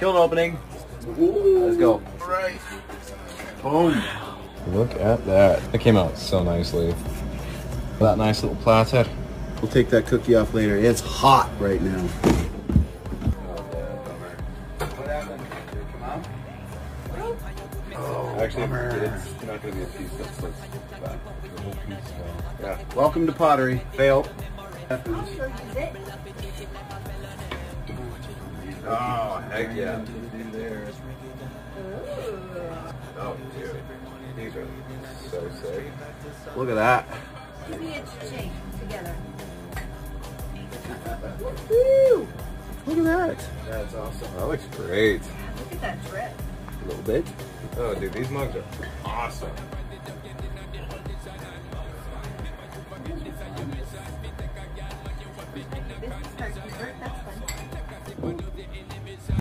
Kiln opening. Let's go. All right. Boom. Look at that. It came out so nicely. That nice little platter. We'll take that cookie off later. It's hot right now. Oh, Actually, it's not going to be a piece that's like that. The whole piece. So. Yeah. Welcome to pottery. Fail. Oh, heck yeah. Oh, dude. These are so sick. Look at that. Give me a shake together. Look at that. That's awesome. That looks great. Look at that drip. A little bit. Oh, dude, these mugs are awesome. This is